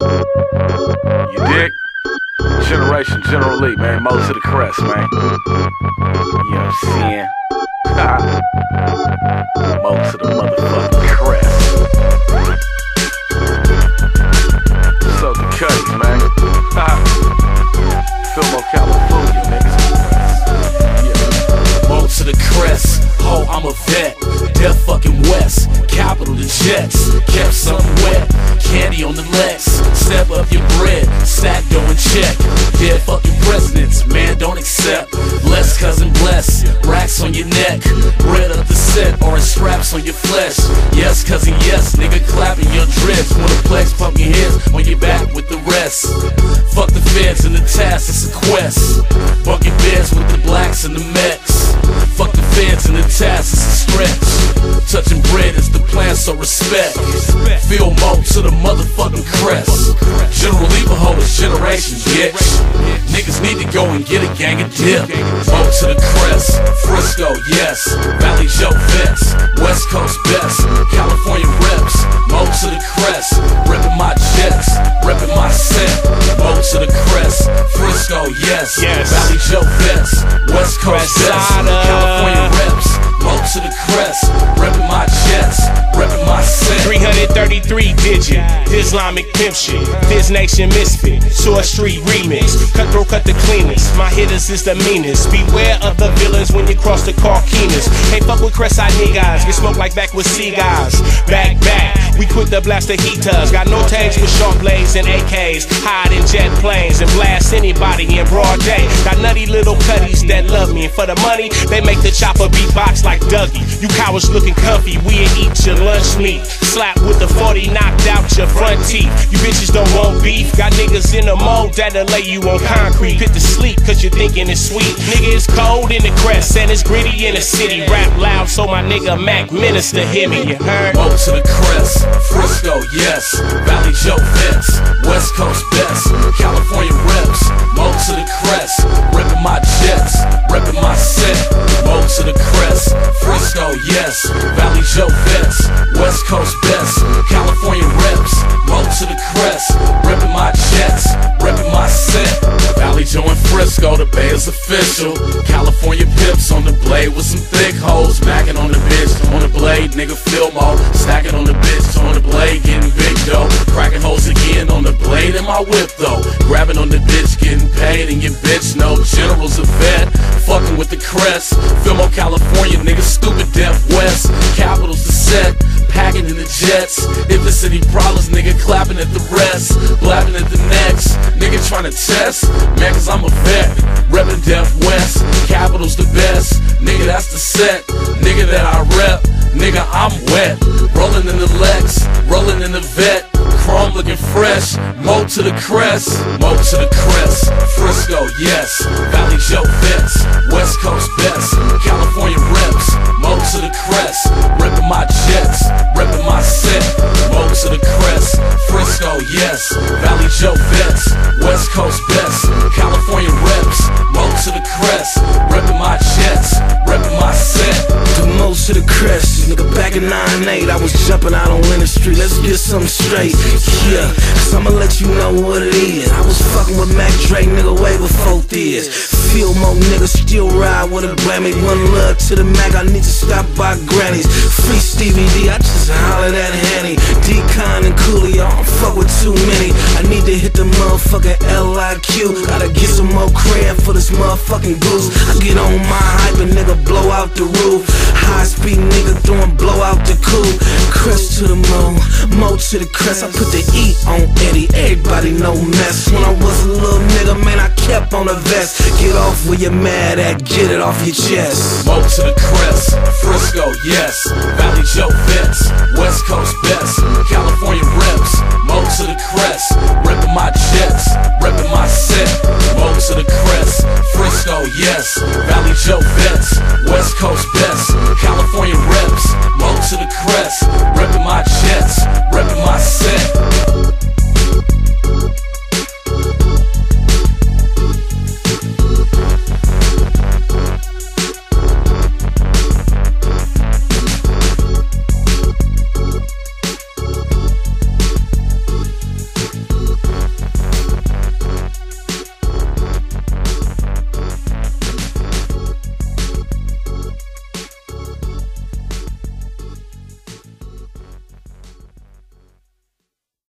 You dig? Generation Jeneral Lee, man. Most to the crest, man. You know what I'm saying? Mo to the motherfucking crest. So the Cuddies, man. Fillmore, California, niggas. Yeah. Mo to the crest, ho, I'm a vet. Death fucking West, capital the Jets. Kept something wet, candy don't. Bless cousin bless, racks on your neck. Bread up the set, orange straps on your flesh. Yes, cousin, yes, nigga clapping your dress. Wanna flex, pump your heads on your back with the rest. Fuck the feds and the task, it's a quest. Bunking beds with the blacks and the so respect. Feel mo to the motherfucking crest. General Lever is generation, bitch. Niggas need to go and get a gang of dip. Mo to the crest. Frisco, yes. Vallejo vets. West Coast best. California reps. Mo to the crest. Reppin' my jets. Reppin' my set. Mo to the crest. Digit, Islamic pimp shit, Thizz Nation misfit, Short Street remix, Cutthroat cut the cleanest, my hitters is the meanest. Beware of the villains when you cross the Carquinez. Can't fuck with Crest I niggas, get smoked like back with sea guys. Back, back, we quit the blast the heaters, got no tanks with sharp blades and AKs, hide in jet planes and blast anybody in broad day. Got nutty little cutties that love me, and for the money, they make the chopper beatbox like Dougie. You cowards looking comfy, we'll eat your lunch meat. Slap with the 40, knocked out your front teeth. You bitches don't want beef. Got niggas in the mold that'll lay you on concrete. Pit to sleep, cause you're thinking it's sweet. Nigga, it's cold in the crest and it's gritty in the city. Rap loud so my nigga Mac Minister hear me. You heard? Mo to the crest, Frisco, yes. Vallejo vets, West Coast best. California Frisco, the bay is official. California pips on the blade with some thick hoes. Macking on the bitch, on the blade, nigga feel more. Stacking on the bitch, on the blade, getting big dough. Cracking holes again on the blade in my whip though. Grabbing on the bitch, getting paid, and your bitch no general's a vet. Fucking with the crest. Fillmore, California, nigga stupid deaf west. Capitals the set. Packing in the jets. If there's any problems, nigga clapping at the rest. Blabbing at the next. Nigga trying to test. Man, cause I'm a vet. Reppin' Deaf West. Capital's the best. Nigga, that's the set. Nigga that I rep. Nigga, I'm wet. Rolling in the Lex. Rolling in the vet. Chrome looking fresh. Mo to the crest. Mo to the crest. Frisco, yes. Valley Joe vets. West Coast best. California reps. Mo to the crest. Reppin' my jets. To the crest. Frisco, yes. Valley Joe vets. West Coast best. California reps. Mo to the crest. Reppin' my jets. To the crest, nigga. Back in 9-8, I was jumping out on Winter Street. Let's get something straight. Yeah, cause I'ma let you know what it is. I was fucking with Mac Dre, nigga, way before this. Feel more niggas still ride with a Grammy. One love to the Mac, I need to stop by Granny's. Free Stevie D, I just hollered at Henny. Decon and Cooley, I don't fuck with too many. I need to hit the motherfucking LIQ. Gotta get some more credit for this motherfucking goose. I get on my hype and nigga blow out the roof high speed nigga throwing blow out the cool. Crest to the moon, mo to the crest. I put the E on Eddie, everybody no mess. When I was a little nigga, man, I kept on a vest. Get off where you're mad at, get it off your chest. Mo to the crest, Frisco, yes. Vallejo Vets, West Coast best. California reps, mo to the crest. reppin' my jets, reppin' my set. Yes, Vallejo vets, West Coast best, California reps, mo to the crest, reppin' my jets, reppin' my set.